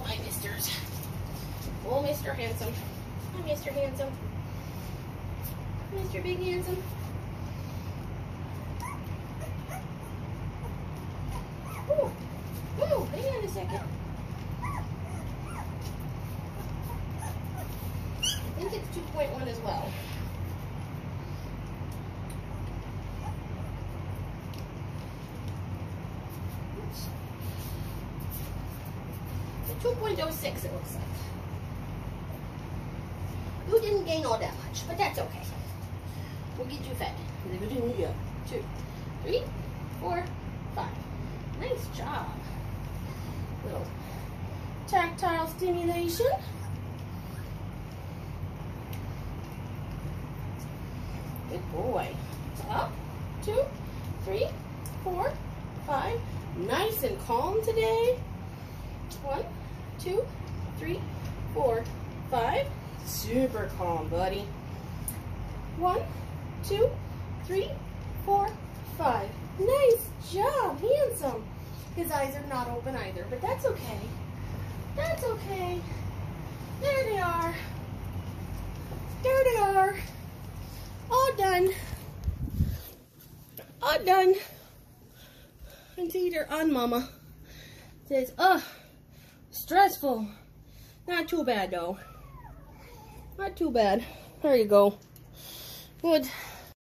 Oh, my misters. Oh, Mr. Handsome. Hi, Mr. Handsome. Mr. Big Handsome. Ooh. Ooh, hang on a second. I think it's 2.1 as well. 2.06 it looks like. You didn't gain all that much, but that's okay. We'll get you fed. Yeah. Two, three, four, five. Nice job. Little tactile stimulation. Good boy. Up, two, three, four, five. Nice and calm today. One, two, three, four, five. Super calm, buddy. One, two, three, four, five. Nice job, handsome. His eyes are not open either, but that's okay. That's okay. There they are. There they are. All done. All done. And see, they're on mama. Says, ugh, stressful. Not too bad though. Not too bad. There you go. Good.